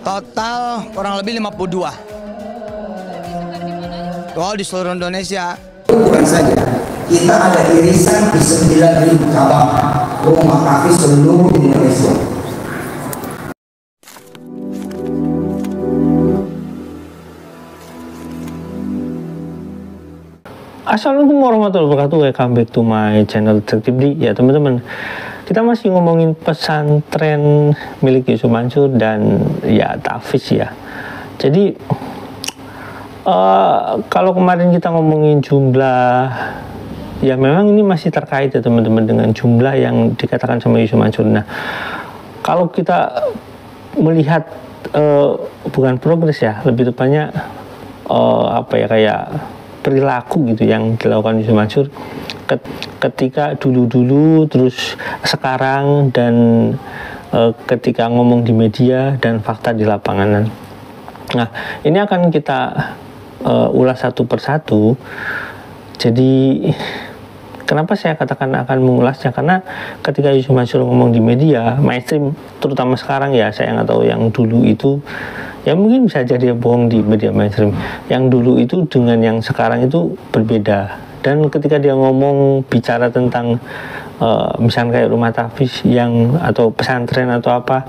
Total kurang lebih 52. Oh di seluruh Indonesia. Bukan saja, kita ada irisan di 9.000 cabang rumah kafir seluruh Indonesia. Assalamualaikum warahmatullahi wabarakatuh Welcome back to my channel Detektif D Ya teman-teman Kita masih ngomongin pesantren milik Yusuf Mansur dan ya Tafiz ya. Jadi uh, Kalau kemarin kita ngomongin jumlah Ya memang ini masih terkait ya teman-teman Dengan jumlah yang dikatakan sama Yusuf Mansur. Nah kalau kita melihat uh, Bukan progres ya Lebih tepatnya uh, Apa ya kayak perilaku gitu yang dilakukan Yusuf Mansur ketika dulu-dulu terus sekarang dan e, ketika ngomong di media dan fakta di lapangan. Nah, ini akan kita e, ulas satu persatu. Jadi kenapa saya katakan akan mengulasnya karena ketika Yusuf Mansur ngomong di media mainstream terutama sekarang ya saya nggak tahu yang dulu itu ya mungkin bisa jadi bohong di media mainstream yang dulu itu dengan yang sekarang itu berbeda dan ketika dia ngomong bicara tentang uh, misalnya kayak rumah tafis yang atau pesantren atau apa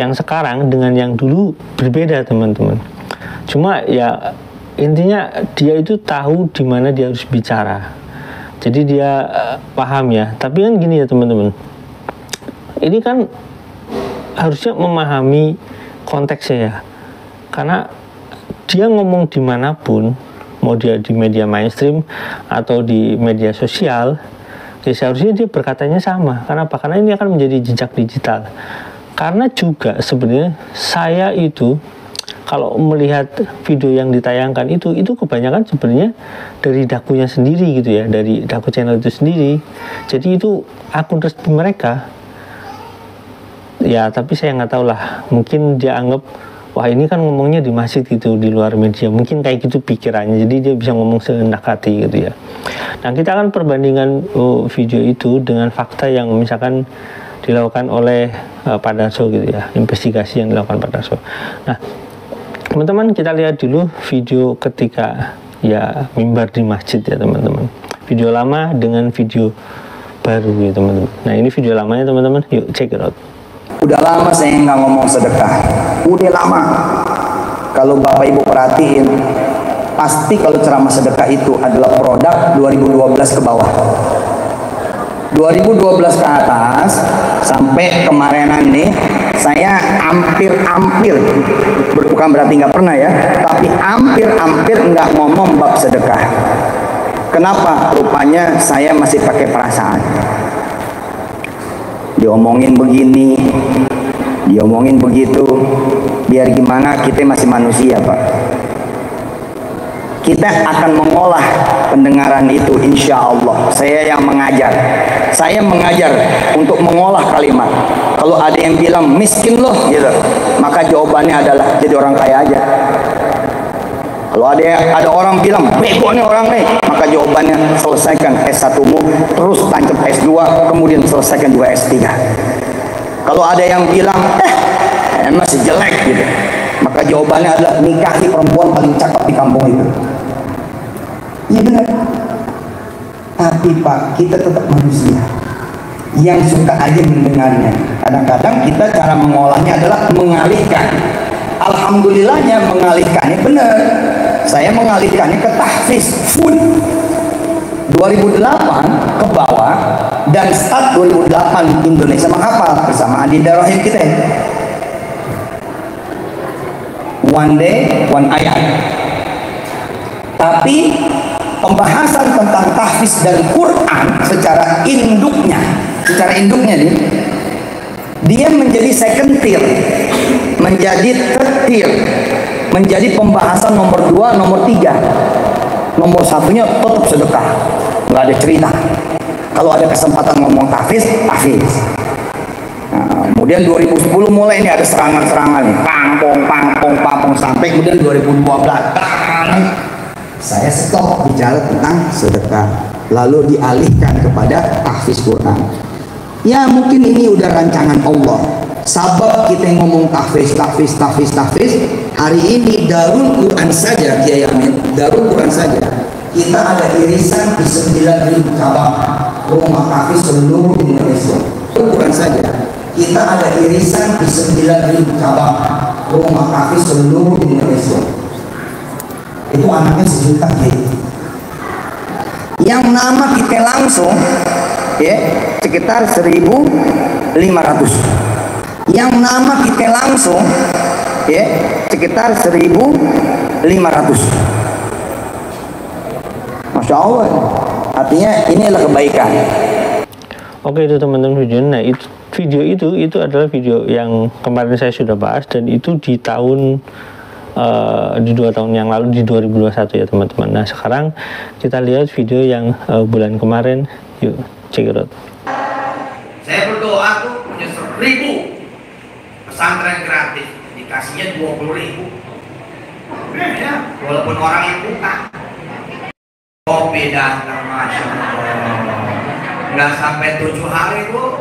yang sekarang dengan yang dulu berbeda teman-teman. Cuma ya intinya dia itu tahu di mana dia harus bicara. Jadi dia uh, paham ya. Tapi kan gini ya teman-teman. Ini kan harusnya memahami konteksnya ya. Karena dia ngomong di mana pun mau dia di media mainstream atau di media sosial ya seharusnya dia berkatanya sama. Karena apa karena ini akan menjadi jejak digital. Karena juga sebenarnya saya itu kalau melihat video yang ditayangkan itu itu kebanyakan sebenarnya dari dakunya sendiri gitu ya dari daku channel itu sendiri. Jadi itu akun resmi mereka. Ya tapi saya nggak tahu lah mungkin dia anggap wah ini kan ngomongnya di masjid gitu di luar media mungkin kayak gitu pikirannya. Jadi dia bisa ngomong seenak hati gitu ya. Nah kita akan perbandingan uh, video itu dengan fakta yang misalkan dilakukan oleh uh, Pak gitu ya. Investigasi yang dilakukan Pak Darso nah teman-teman kita lihat dulu video ketika ya mimbar di masjid ya teman-teman. Video lama dengan video baru ya teman-teman. Nah ini video lamanya teman-teman. Yuk check it out Udah lama saya nggak ngomong sedekah. Udah lama. Kalau Bapak Ibu perhatiin, pasti kalau ceramah sedekah itu adalah produk 2012 ke bawah. 2012 ke atas sampai kemarinan ini saya hampir-hampir bukan berarti nggak pernah ya tapi hampir-hampir nggak ngomong bab sedekah kenapa rupanya saya masih pakai perasaan diomongin begini diomongin begitu biar gimana kita masih manusia pak. Kita akan mengolah pendengaran itu insya Allah. Saya yang mengajar. Saya mengajar untuk mengolah kalimat. Kalau ada yang bilang miskin loh gitu maka jawabannya adalah jadi orang kaya aja kalau ada ada orang bilang bego nih orang nih, maka jawabannya selesaikan S1-mu, terus tancap S2, kemudian selesaikan juga S3. Kalau ada yang bilang eh masih jelek gitu, maka jawabannya adalah nikahi perempuan paling cakep di kampung itu. Iya benar. Tapi Pak, kita tetap manusia yang suka aja mendengarnya. Kadang-kadang kita cara mengolahnya adalah mengalihkan. Alhamdulillahnya mengalihkannya benar saya mengalihkannya ke tahfiz full 2008 ke bawah dan start 2008 Indonesia menghafal bersama Adinda Rahim kita. One day one ayat. Tapi pembahasan tentang tahfiz dan Quran secara induknya secara induknya nih dia menjadi second tier menjadi third tier menjadi pembahasan nomor dua, nomor tiga. Nomor satunya tetap sedekah, nggak ada cerita. Kalau ada kesempatan ngomong tafiz, tafiz. Nah, kemudian 2010 mulai ini ada serangan-serangan pangpong, pangpong, pangpong sampai kemudian 2012 saya stop bicara tentang sedekah, lalu dialihkan kepada tahfiz Quran. Ya mungkin ini udah rancangan Allah, Sabab kita ngomong tahfiz, tahfiz, tahfiz, tahfiz. Hari ini Darul Quran saja, Kiai Amin, Darul Quran saja. Kita ada irisan di 9.000 cabang rumah tahfiz seluruh Indonesia. Quran saja. Kita ada irisan di 9.000 cabang rumah tahfiz seluruh Indonesia. Itu anaknya sejuta gitu. Yang nama kita langsung ya sekitar 1.500 yang nama kita langsung ya sekitar 1500 Masya Allah. Artinya ini adalah kebaikan. Oke itu teman-teman video nah itu video itu itu adalah video yang kemarin saya sudah bahas dan itu di tahun uh, di dua tahun yang lalu di 2021 ya teman-teman. Nah sekarang kita lihat video yang uh, bulan kemarin. Yuk check it out. Saya berdoa tuh punya seribu pesantren gratis dikasihnya dua puluh ribu. Eh, ya. Walaupun orang yang buka. Kopi datang masya nggak sampai tujuh hari bu.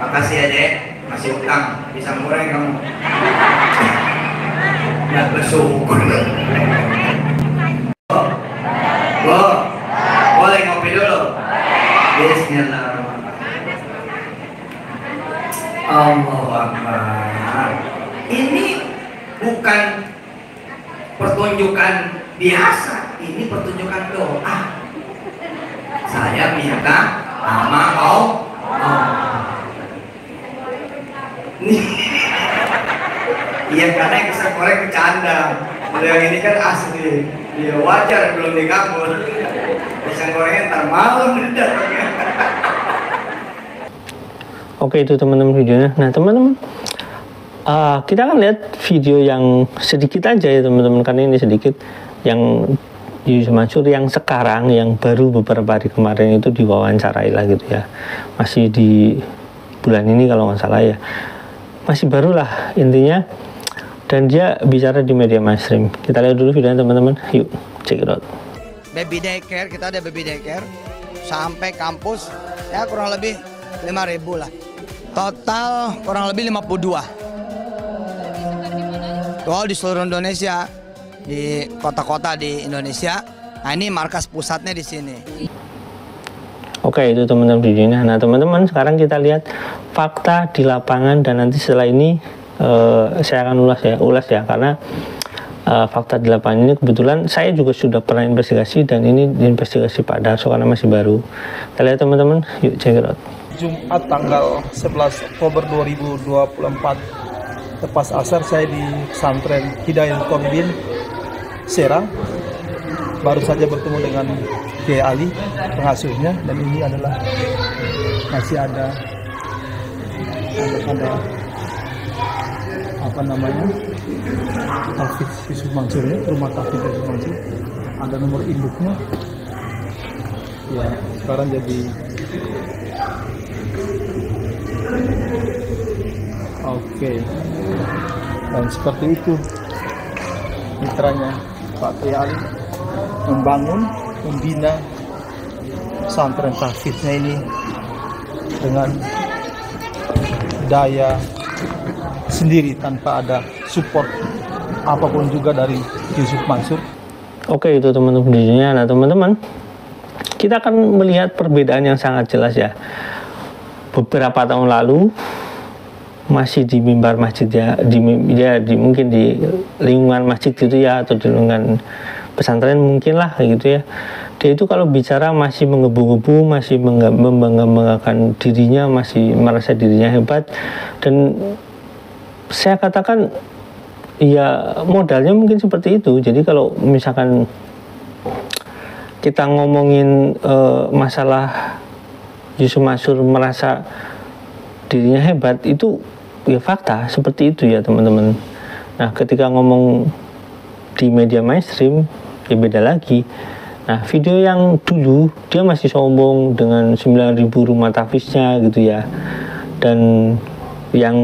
Makasih ya dek masih utang. Bisa murah kamu. Nggak bersyukur Bu, boleh ngopi dulu Bismillahirrahmanirrahim Allah Akbar ini bukan pertunjukan biasa ini pertunjukan doa. Saya minta sama kau iya karena yang kesan korek bercanda. Kalau yang ini kan asli. Ya wajar belum dikabul kesan koreknya ntar malam Oke itu teman-teman videonya. Nah teman-teman uh, kita akan lihat video yang sedikit aja ya teman-teman. Karena ini sedikit yang Yusuf Mansur yang sekarang yang baru beberapa hari kemarin itu diwawancarai lah gitu ya. Masih di bulan ini kalau nggak salah ya. Masih baru lah intinya. Dan dia bicara di media mainstream. Kita lihat dulu videonya teman-teman. Yuk check it out. Baby daycare, kita ada baby daycare. Sampai kampus ya kurang lebih 5000 lah. Total kurang lebih 52. Oh di seluruh Indonesia, di kota-kota di Indonesia. Nah ini markas pusatnya di sini. Oke itu teman-teman videonya. Nah teman-teman sekarang kita lihat fakta di lapangan dan nanti setelah ini uh, saya akan ulas ya, ulas ya karena uh, fakta di lapangan ini kebetulan saya juga sudah pernah investigasi dan ini investigasi Pak Darso karena masih baru. Kita lihat teman-teman, yuk check it out. Jumat tanggal 11 Oktober 2024 lepas asar saya di pesantren Hidayah Kombin Serang. Baru saja bertemu dengan Kiai Ali pengasuhnya. Dan ini adalah masih ada ada, ada apa namanya Hafiz Yusuf Mansur ya rumah Hafiz Yusuf Mansur ada nomor induknya. Ya sekarang jadi Oke. Dan seperti itu mitranya Pak Kiai membangun, membina pesantren tahfidnya ini dengan daya sendiri tanpa ada support apa pun juga dari Yusuf Mansur. Oke itu teman-teman videonya. Nah teman-teman kita akan melihat perbedaan yang sangat jelas ya. Beberapa tahun lalu masih di mimbar masjid ya di ya di mungkin di lingkungan masjid gitu ya atau di lingkungan pesantren mungkin lah gitu ya. Dia itu kalau bicara masih menggebu-gebu masih membanggakan dirinya masih merasa dirinya hebat dan saya katakan ya modalnya mungkin seperti itu. Jadi kalau misalkan kita ngomongin uh, masalah Yusuf Masur merasa dirinya hebat itu ya fakta seperti itu ya teman-teman. Nah ketika ngomong di media mainstream ya beda lagi. Nah video yang dulu dia masih sombong dengan 9000 rumah tafisnya gitu ya. Dan yang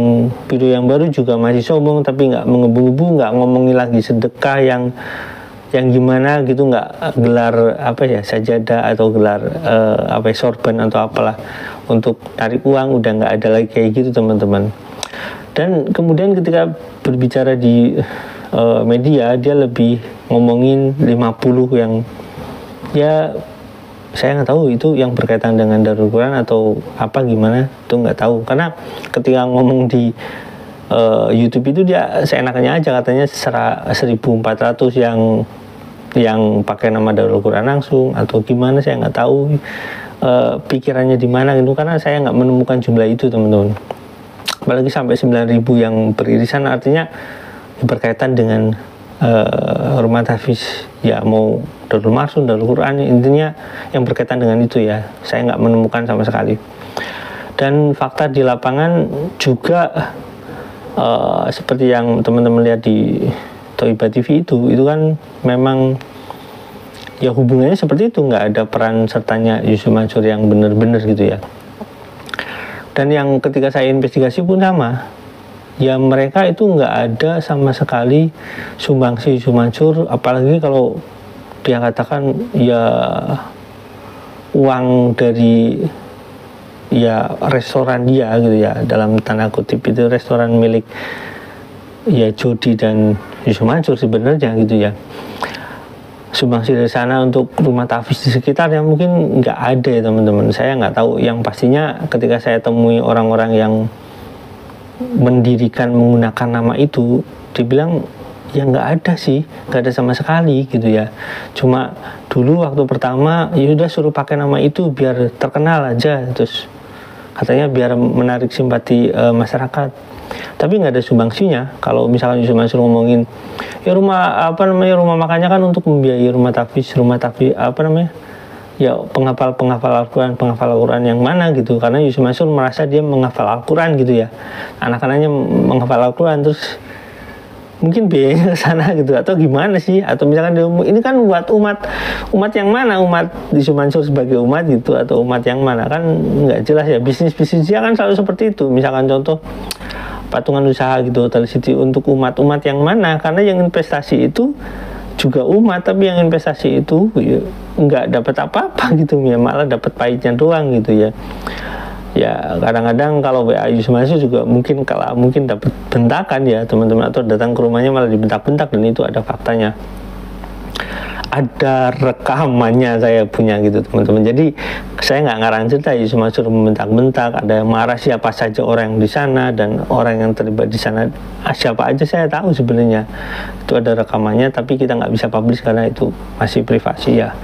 video yang baru juga masih sombong tapi nggak mengebu-gebu nggak ngomongin lagi sedekah yang yang gimana gitu nggak gelar apa ya sajadah atau gelar uh, apa ya, sorban atau apalah. Untuk tarik uang udah nggak ada lagi kayak gitu teman-teman dan kemudian ketika berbicara di uh, media dia lebih ngomongin 50 yang ya saya nggak tahu itu yang berkaitan dengan Darul Quran atau apa gimana itu nggak tahu. Karena ketika ngomong di uh, YouTube itu dia seenaknya aja katanya 1400 yang yang pakai nama Darul Quran langsung atau gimana saya nggak tahu uh, pikirannya di mana gitu karena saya nggak menemukan jumlah itu teman-teman apalagi sampai 9000 yang beririsan artinya berkaitan dengan uh, rumah tafis ya mau Darul Marsun, Darul Quran intinya yang berkaitan dengan itu ya. Saya nggak menemukan sama sekali. Dan fakta di lapangan juga uh, seperti yang teman-teman lihat di Toiba TV itu itu kan memang ya hubungannya seperti itu. Nggak ada peran sertanya Yusuf Mansur yang benar-benar gitu ya dan yang ketika saya investigasi pun sama. Ya mereka itu nggak ada sama sekali sumbangsi Yusuf Mansur apalagi kalau dia katakan ya uang dari ya restoran dia gitu ya. Dalam tanda kutip itu restoran milik ya Jody dan Yusuf Mansur sebenarnya gitu ya sumbangsi dari sana untuk rumah tafis di sekitar yang mungkin nggak ada ya teman-teman. Saya nggak tahu. Yang pastinya ketika saya temui orang-orang yang mendirikan menggunakan nama itu dibilang ya nggak ada sih. Nggak ada sama sekali gitu ya. Cuma dulu waktu pertama ya udah suruh pakai nama itu biar terkenal aja. Terus katanya biar menarik simpati e, masyarakat tapi nggak ada sumbangsinya. Kalau misalkan Yusuf Mansur ngomongin ya rumah apa namanya rumah makannya kan untuk membiayai rumah tafis rumah tafis apa namanya ya penghafal penghafal Al-Quran penghafal Al-Quran yang mana gitu. Karena Yusuf Mansur merasa dia menghafal Al-Quran gitu ya. Anak-anaknya menghafal Al-Quran terus mungkin biayanya ke sana gitu atau gimana sih? Atau misalkan dia, ini kan buat umat umat yang mana? Umat di Sumansur sebagai umat gitu atau umat yang mana? Kan nggak jelas ya bisnis bisnisnya kan selalu seperti itu. Misalkan contoh patungan usaha gitu hotel city untuk umat-umat yang mana? Karena yang investasi itu juga umat tapi yang investasi itu ya, nggak dapat apa-apa gitu ya malah dapat pahitnya doang gitu ya. Ya kadang-kadang kalau WA Yusuf juga mungkin kalau mungkin dapat bentakan ya. Teman-teman atau datang ke rumahnya malah dibentak-bentak dan itu ada faktanya ada rekamannya saya punya gitu teman-teman. Jadi saya nggak ngarang cerita Yusuf Mansur membentak-bentak ada yang marah siapa saja orang yang di sana dan orang yang terlibat di sana. Ah, siapa aja saya tahu sebenarnya. Itu ada rekamannya tapi kita nggak bisa publish karena itu masih privasi ya.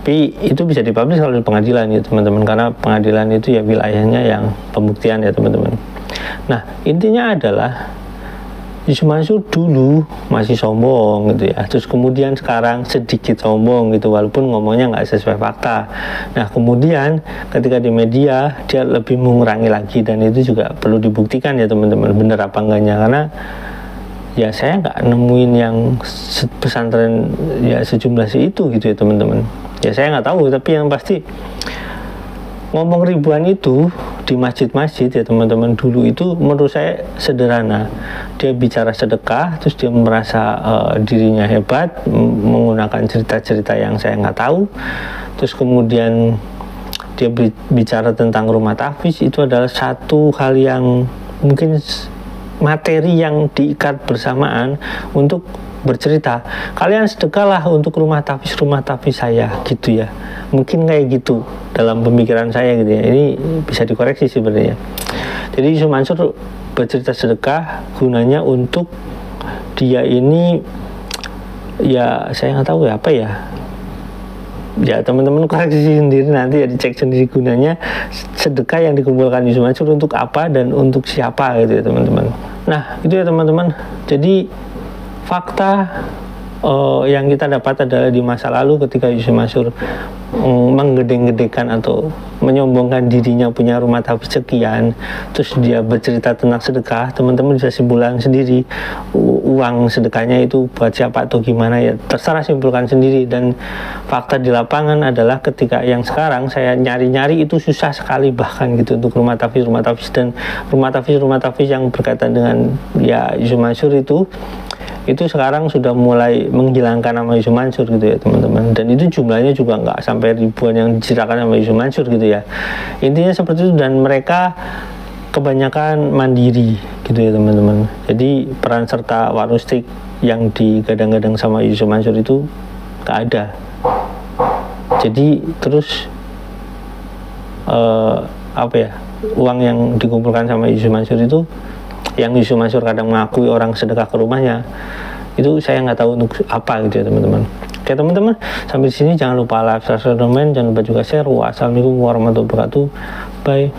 Tapi itu bisa dipublish kalau di pengadilan ya teman-teman. Karena pengadilan itu ya wilayahnya yang pembuktian ya teman-teman. Nah intinya adalah Yusuf Mansur dulu masih sombong gitu ya. Terus kemudian sekarang sedikit sombong gitu walaupun ngomongnya nggak sesuai fakta. Nah kemudian ketika di media dia lebih mengurangi lagi dan itu juga perlu dibuktikan ya teman-teman bener apa enggaknya. Karena ya saya nggak nemuin yang pesantren ya sejumlah itu gitu ya teman-teman. Ya saya nggak tahu tapi yang pasti ngomong ribuan itu di masjid-masjid ya teman-teman. Dulu itu menurut saya sederhana. Dia bicara sedekah terus dia merasa uh, dirinya hebat menggunakan cerita-cerita yang saya nggak tahu. Terus kemudian dia bicara tentang rumah tafis itu adalah satu hal yang mungkin materi yang diikat bersamaan untuk bercerita kalian sedekahlah untuk rumah tafis rumah tafis saya gitu ya. Mungkin kayak gitu dalam pemikiran saya gitu ya. Ini bisa dikoreksi sebenarnya. Jadi Yusuf Mansur bercerita sedekah gunanya untuk dia ini ya saya nggak tahu ya apa ya. Ya teman-teman koreksi sendiri nanti ya dicek sendiri gunanya sedekah yang dikumpulkan Yusuf Mansur untuk apa dan untuk siapa gitu ya teman-teman. Nah itu ya teman-teman. Jadi fakta uh, yang kita dapat adalah di masa lalu ketika Yusuf Mansur um, menggede-gedekan atau menyombongkan dirinya punya rumah tafis sekian terus dia bercerita tentang sedekah teman-teman bisa simpulan sendiri uang sedekahnya itu buat siapa atau gimana ya terserah simpulkan sendiri. Dan fakta di lapangan adalah ketika yang sekarang saya nyari-nyari itu susah sekali bahkan gitu untuk rumah tafis rumah tafis. Dan rumah tafis rumah tafis yang berkaitan dengan ya Yusuf Mansur itu itu sekarang sudah mulai menghilangkan nama Yusuf Mansur gitu ya teman-teman. Dan itu jumlahnya juga nggak sampai ribuan yang diceritakan sama Yusuf Mansur gitu ya. Intinya seperti itu dan mereka kebanyakan mandiri gitu ya teman-teman. Jadi peran serta warustik yang digadang-gadang sama Yusuf Mansur itu nggak ada. Jadi terus eh, apa ya uang yang dikumpulkan sama Yusuf Mansur itu yang Yusuf Mansur kadang mengakui orang sedekah ke rumahnya itu saya nggak tahu untuk apa gitu ya teman-teman. Oke teman-teman sampai sini jangan lupa like subscribe dan jangan lupa juga share. Wassalamualaikum warahmatullahi wabarakatuh. Bye